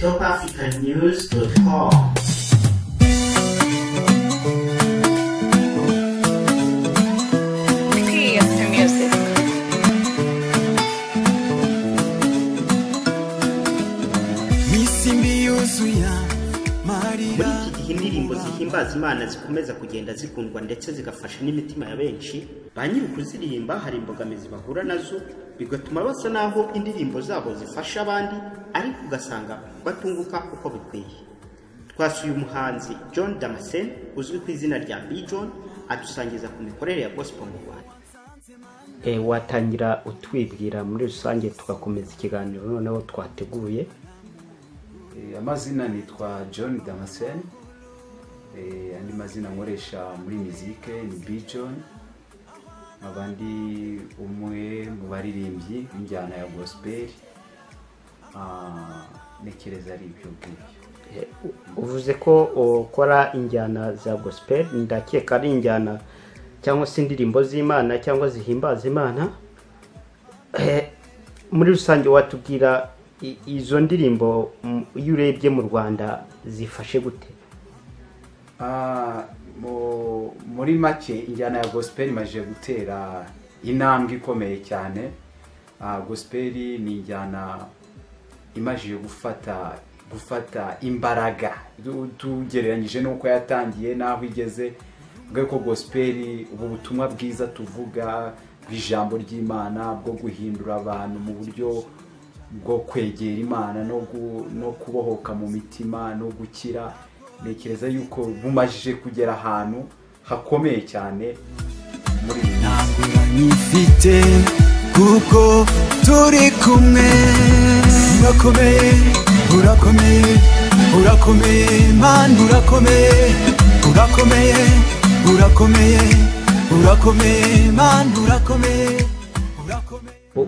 topafricanews.com muri iki gihe indirimbo zihimbaza imana zikomeza kugenda zikundwa ndetse zigafasha n'imitima ya benshi ba nyiri ukuziririmba hari imbogamizi bahura na zo bigatuma basa naho indirimbo zabo zifasha abandi ariko ugasanga batunguka uko bikwiye. Twasuye umuhanzi john damascene uzwi ku izina rya b john adusangiza ku mikorere ya gospel mu rwanda. Watangira utwibwira muri rusange tugakomeza ikiganiro noneho twateguye. Eh, amazina nitwa john damascene. Eh, andi mazina nkoresha muri mizike ni b john nkaba ndi umwe mu baririmbyi b'injyana ya gospel Ah, ntekereza ari ibyo ngibyo Eh, uvuze ko ukora injyana za gospel ndakeka ari injyana cyangwa se indirimbo z'imana cyangwa zihimbaza imana. Eh, muri rusange watubwira izo ndirimbo iyo urebye mu rwanda zifashe gute? Muri make injyana ya gospel imaze gutera intambwe ikomeye cyane. Ah, gospel ni injyana imajije gufata gufata imbaraga. Tu- tugereranyije n'uko yatangiye n'aho igeze. Ko gospel ubu butumwa bwiza tuvuga bw'ijambo ry'imana bwo guhindura abantu mu buryo bwo kwegera imana no kubohoka mu mitima no gukira. Ntekereza yuko bumajije kugera ahantu hakomeye cyane muri iyi nyifite kuko turi kumwe. Urakomeye urakomeye urakomeye man urakomeye. Urakomeye urakomeye urakomeye man urakomeye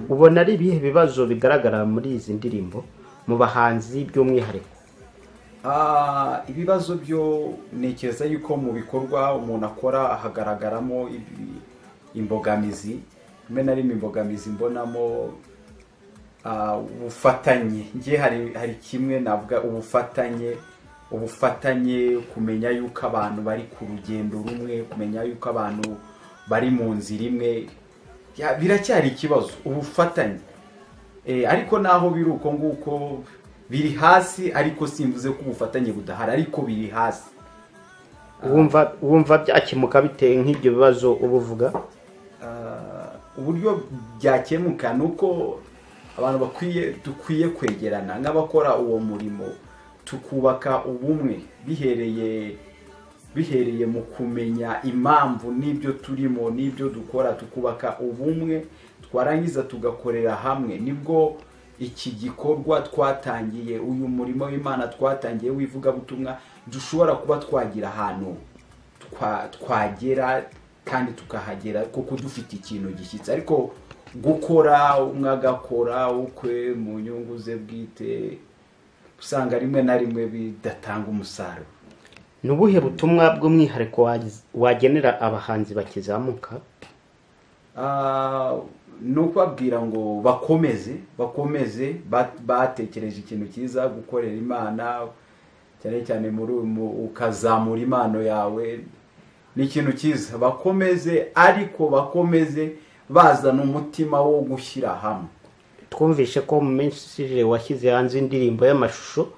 ubona ari ibihe bibazo bigaragara muri izi ndirimbo? Mu bahanzi by'umwihariko. Ibibazo byo ntekereza yuko mu bikorwa umuntu akora hagaragaramo imbogamizi rimwe na rimwe imbogamizi mbonamo ah, ubufatanye. Nge hari kimwe navuga ubufatanye ubufatanye kumenya yuko abantu bari ku rugendo rumwe kumenya yuko abantu bari mu nzira imwe ya- biracyari ikibazo ubufatanye. Eh, ariko naho biri uko nguko biri hasi ariko simvuze ko ubufatanye budahari ariko biri hasi. Wumva byakemuka bitewe nk'ibyo bibazo uba uvuga? Ah, uburyo byakemuka ni uko abantu bakwiye dukwiye kwegerana nk'abakora uwo murimo. Tukubaka ubumwe bihereye bihereye mu kumenya impamvu n'ibyo turimo n'ibyo dukora. Tukubaka ubumwe twarangiza tugakorera hamwe. Nibwo iki gikorwa twatangiye uyu murimo w'imana twatangiye w'ivugabutumwa dushobora kuba twagira ahantu twa- twagera kandi tukahagera kuko dufite ikintu gishyitse. Ariko gukora umwe agakora ukwe mu nyungu ze bwite usanga rimwe na rimwe bidatanga umusaruro. Ni ubuhe butumwa bw'umwihariko wagenera abahanzi bakizamuka? Ah, ni ukubabwira ngo bakomeze bakomeze ba- batekereje ikintu cyiza gukorera imana cyane cyane muri ukazamura impano yawe ni ikintu cyiza. Bakomeze ariko bakomeze bazana umutima wo gushyira hamwe. Twumvishe ko mu minsi ishize washyize hanze indirimbo y'amashusho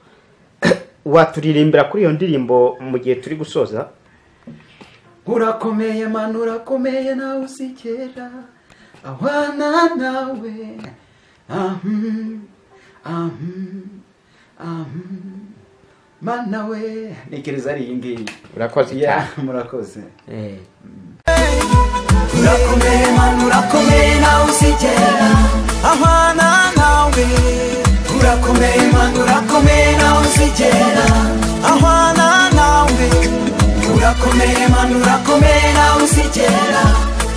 waturirimbira kuri iyo ndirimbo mu gihe turi gusoza. Urakomeye manu urakomeye nawe usikera ahwana nawe. Ahum, ahum, ahum. mana we. Ntekereza ari iyi ngiyi. Urakoze Ya, cyane. murakoze. Eh. urakomeye man urakomeye nawe usigera. Ahwana nawe. Urakomeye man urakomeye nawe usigera. Ahwana nawe. Urakomeye man urakomeye nawe usigera.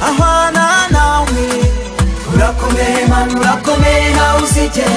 Ahwana nawe urakomeye man urakomeye nawe usigera